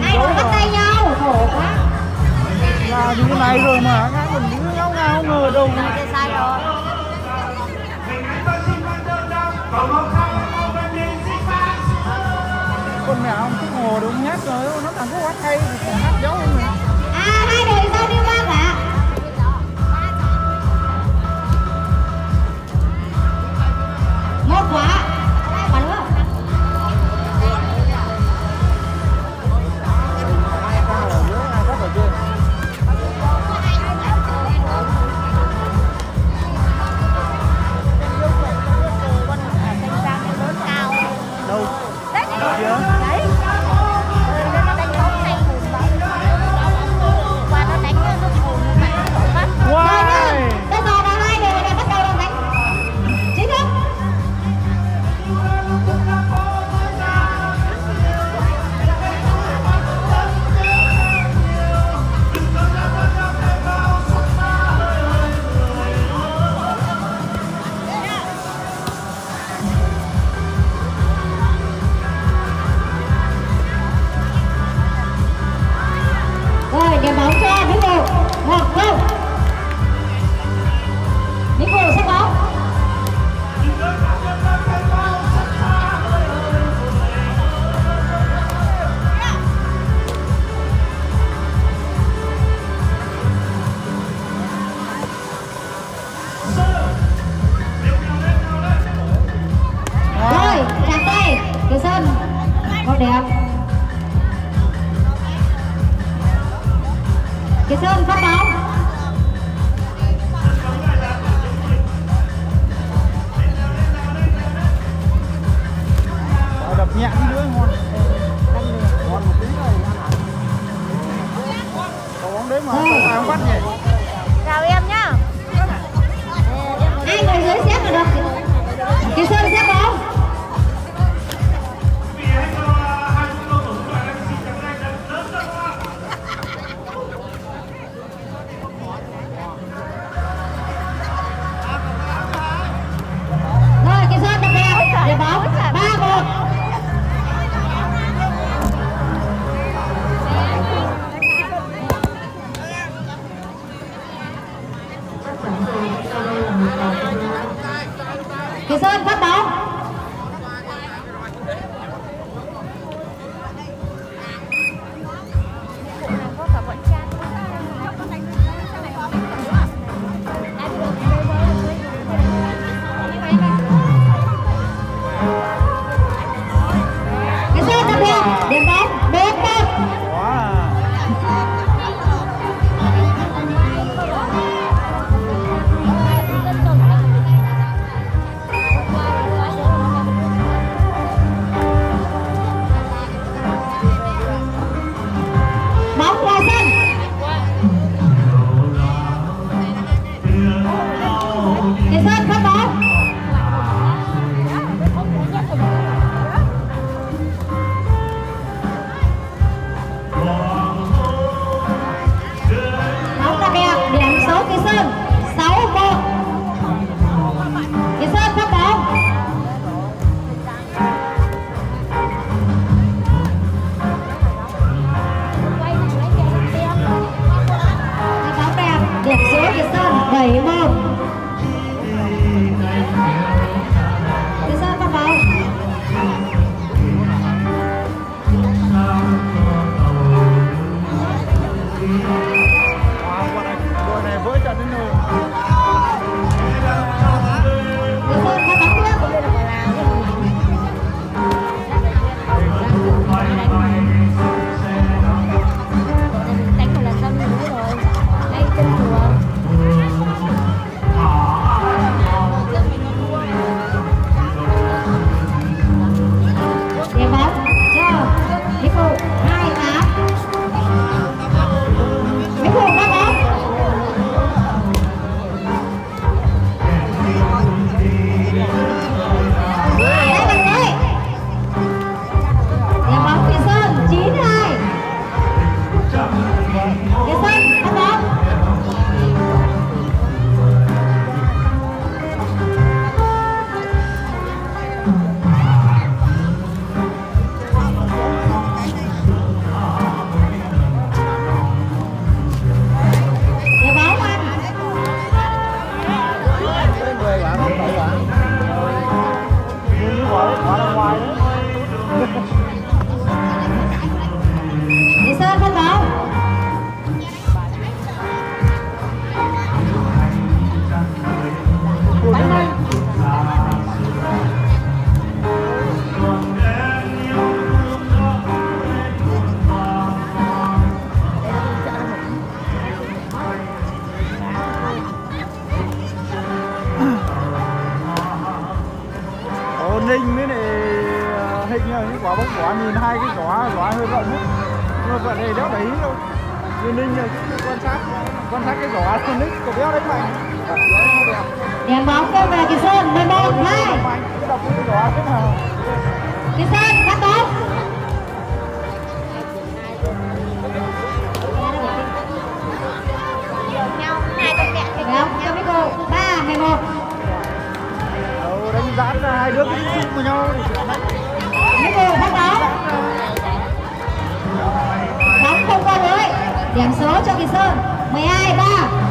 Nay rồi bắt tay nhau? Khổ quá. Dạ, Là như này rồi mà Các mình đứng ngáo ngáo ngờ đâu. Sai sai rồi? Con mẹ không thích ngồi đúng nhát rồi Nó làm có quá hay Còn hát dấu vợ này đéo để ý đâu. Như ninh này quan sát quan sát cái giỏ con nít của béo đánh mạnh. Điểm bóng đưa về kỳ sơn 11 2 mạnh cái đọc cái giỏ thế nào. Kỳ sơn bắt bóng. Hai Béo cho Michael 3 11 Đâu, đánh giãn ra hai đứa cái chung với nhau. Michael bắt bóng điểm số cho kỳ sơn. 12 3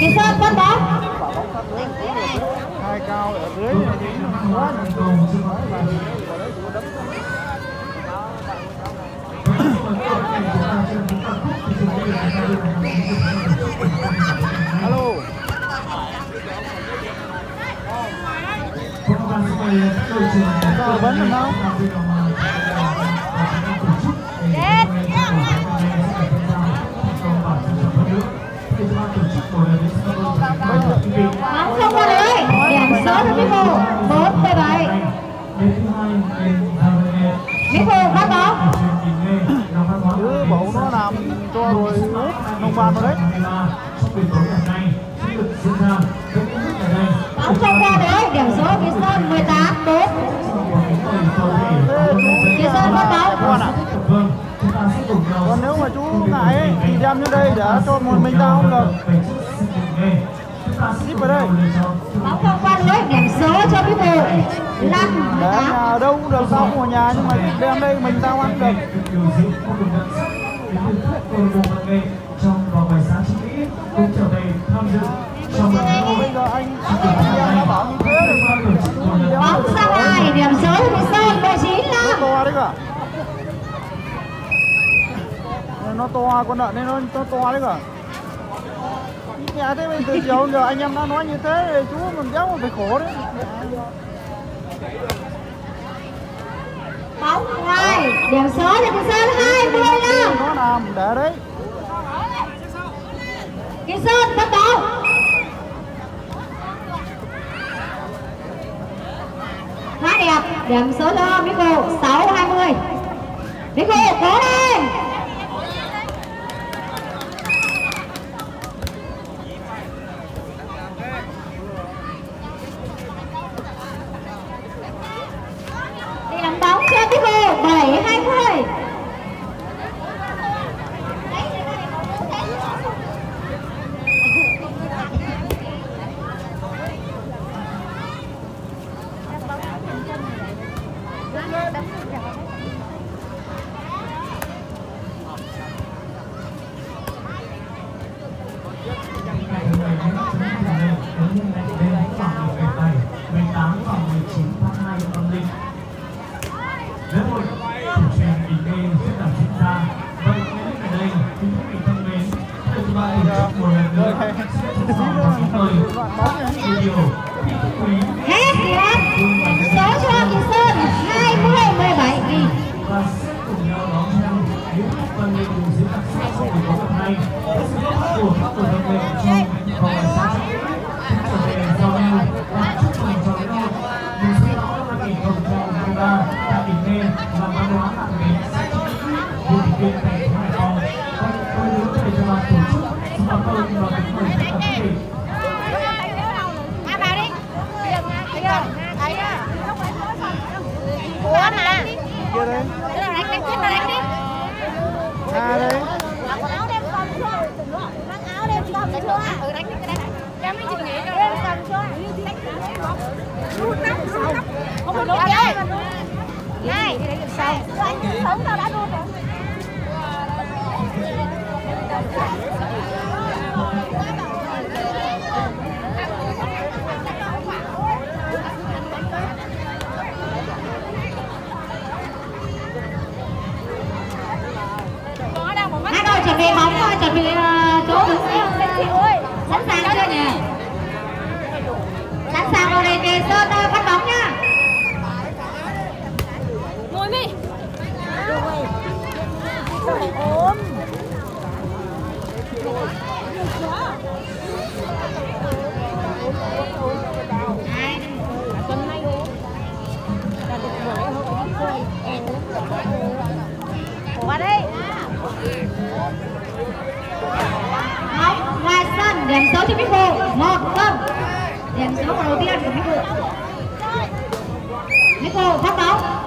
Kỳ Sơn bắt bóng. hai cao ở dưới. Này thì quá thành công xin mời Điểm số là Michael 4 17. Michael bắt đó chứ bộ nó làm cho rồi út nông bàn rồi đấy Bóng không qua đấy Điểm số Kỳ Sơn 18 4. Kỳ Sơn bắt bóng. còn nếu mà chú ngại ấy, thì đem như đây để cho một mình ta không được ship vào đây Bóng không lưới. Điểm số cho Michael 5 để 18. nhà ở đâu cũng được không ở nhà nhưng mà đem đây mình tao ăn được trong và ngoài xã chính Mỹ cũng trở về tham dự bảo như thế thì Bóng ra ngoài. Điểm số cho Kỳ Sơn 19 nó 5. to đấy cả nó to con lợn nên nó, nó to đấy cả nhà thế bây từ chiều giờ anh em đã nói như thế thì chú mình mà phải khổ đấy Bóng ngoài. Điểm số cho Kỳ Sơn 25. nó làm để đấy Kỳ Sơn bắt bóng. Khá đẹp. Điểm số cho Michael 6 20. Michael cố lên. 드리러 나중에 cho Bích Hồ. Một, không. Điểm số đầu tiên của Bích Hồ Bích Hồ phát bóng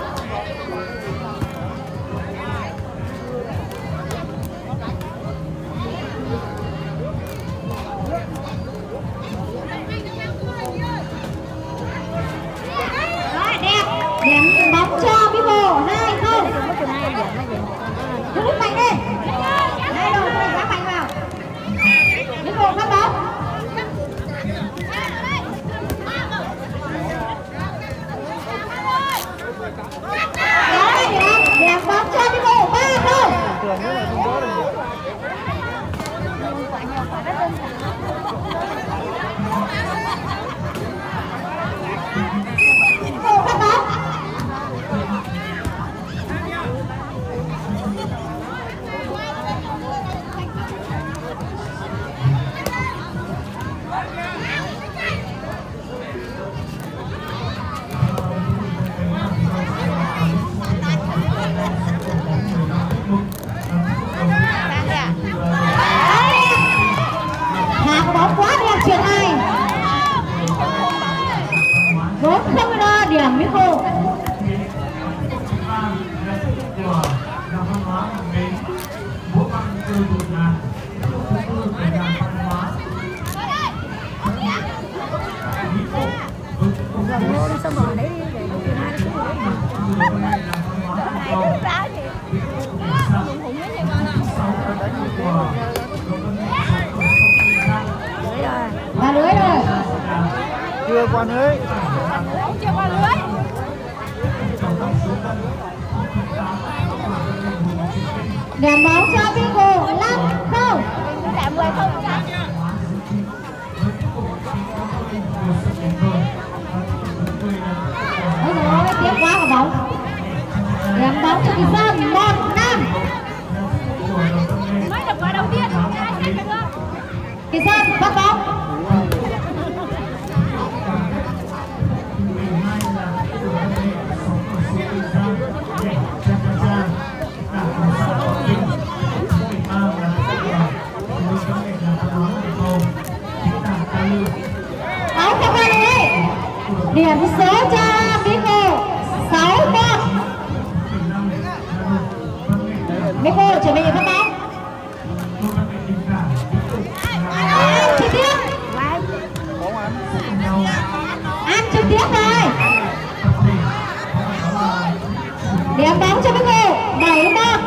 để bóng cho Vinh Hồ 5 không? Dạ 10 không Ôi dồi ôi, tiếc quá quả bóng? Đem bóng cho Kỳ Sơn 1 5 Mới được quả đầu tiên, ai khác được không? Kỳ Sơn bắt bóng. điểm số cho Miko 6 con. Miko chuẩn bị phát bóng. Ăn trực tiếp. Ăn trực tiếp rồi. Điểm bóng cho Miko 7 con.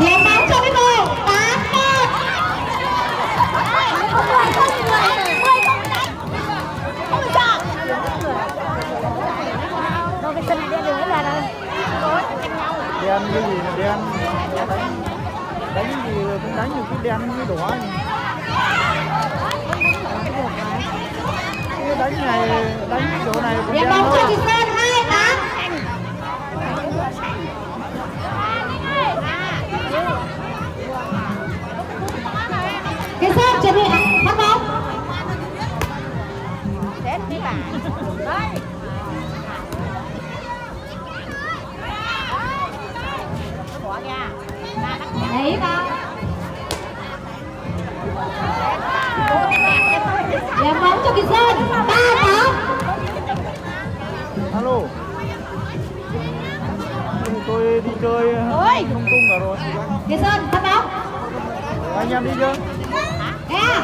Điểm bóng cho Miko đen cái gì là đen. Dạ, đánh đánh gì cũng đánh như cái đen cái đỏ này. cái đánh này đánh cái chỗ này cũng đen thôi. cái xếp chuẩn bị bắt bóng đấy kỳ sơn bắt bóng anh em đi chưa? Nè thế à?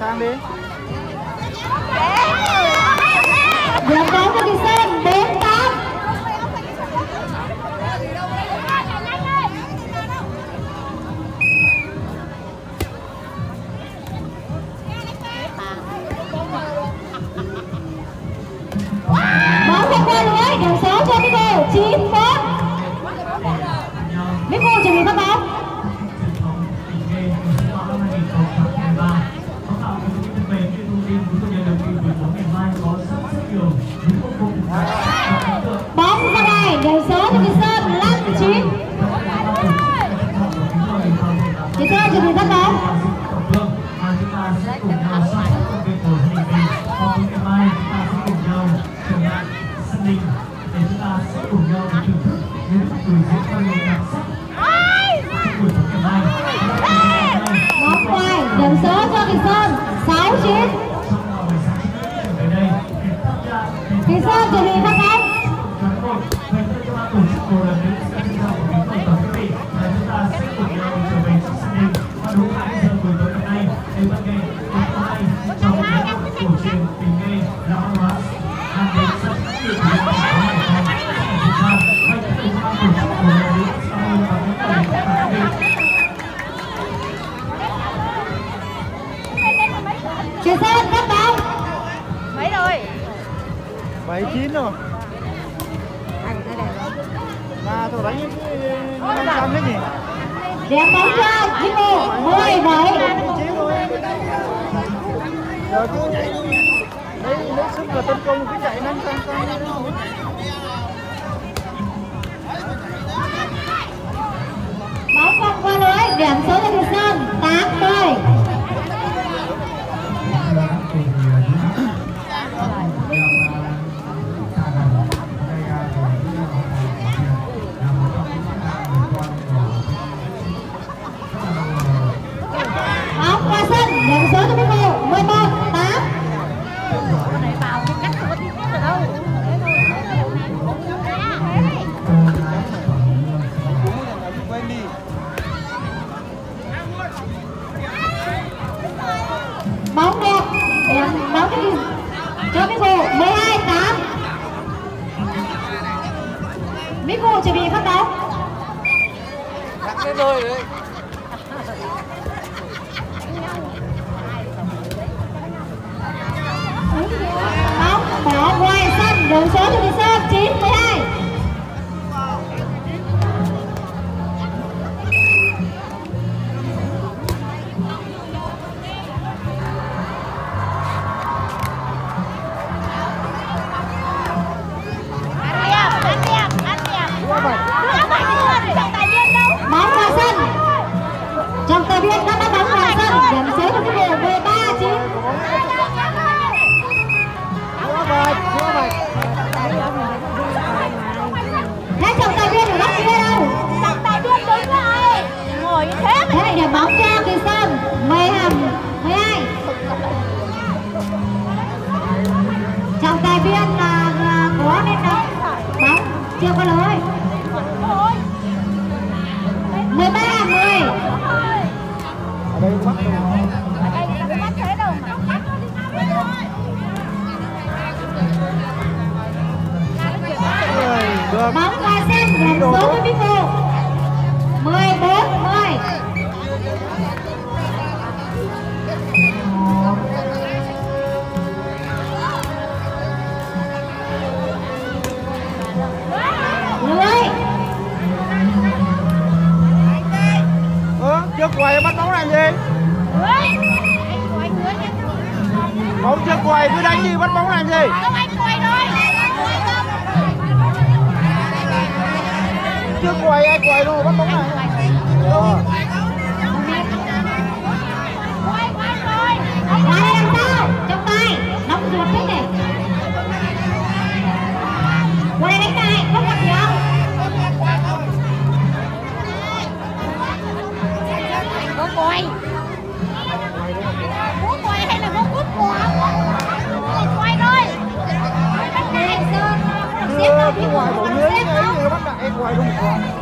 sang đi. Quay bắt bóng làm gì bóng chưa quay cứ đánh đi bắt bóng làm gì chưa quay ai quay đâu bắt bóng này Ờ. Quay quay tay, ruột thế này. Qua đây đánh này, không gặp gì không? Quay. Muốn quay hay là muốn cút của? Quay thôi. Bắt đại Sơn. Ờ, Xếp chưa đâu cứ quay không?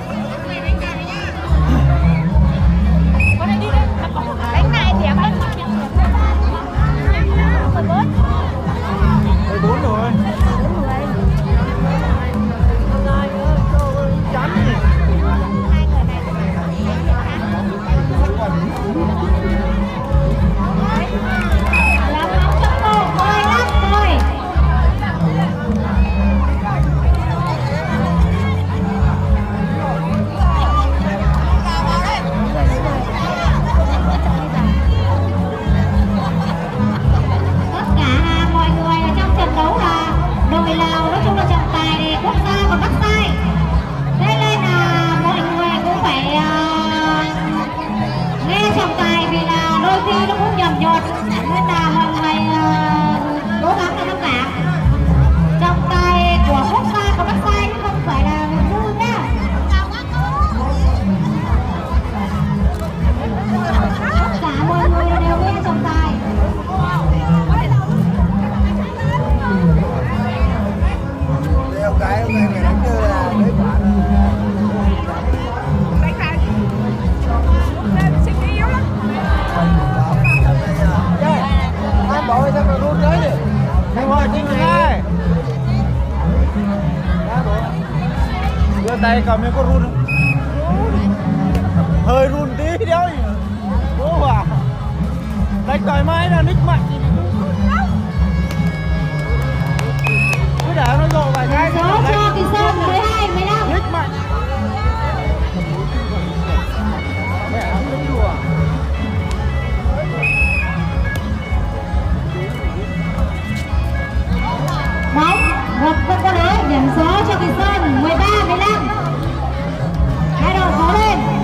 Tay cầm em có run không hơi run tí nhỉ bố à đánh thoải mái là ních mạnh. Thì cứ để nó rộ vài cái số cho kỳ sơn 12 15 ních mạnh mẹ nó đùa bóng một con có đế điểm số cho kỳ sơn 13 15 hai đầu khó lên.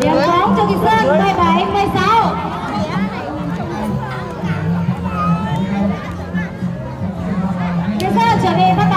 điểm sáng cho kỳ sơn 17 16 kỳ sơn trở về văn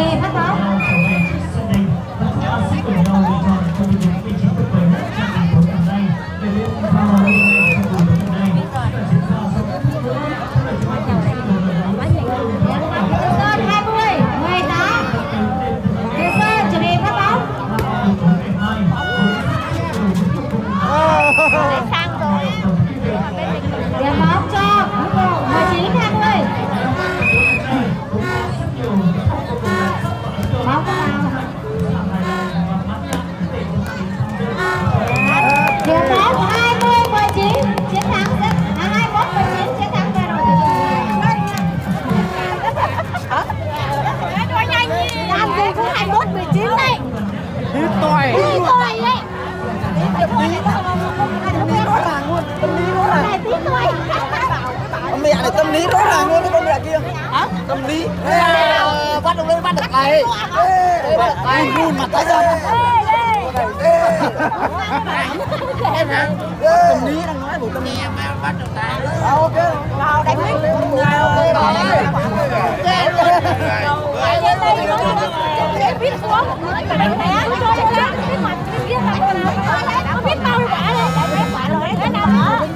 Sơn tâm lý rõ ràng luôn cái con mẹ kia hả tâm lý bắt được lên bắt được này Ê, bắt được này run mặt tay ra tâm lý đang nói bộ tâm lý bắt được tay ok vào đánh Để biết xuống Phải đánh té cho lên Cái mặt cái kia là biết bao quả đấy Đánh quả rồi Cái nào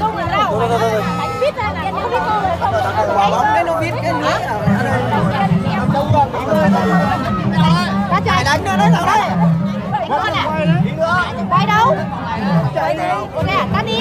có người đâu Biết ra là Nó biết bao rồi Không? Đấy nó biết cái còn Ra trời. Đánh nữa đấy nào đấy con à Quay đâu? Quay đâu Nè, ta đi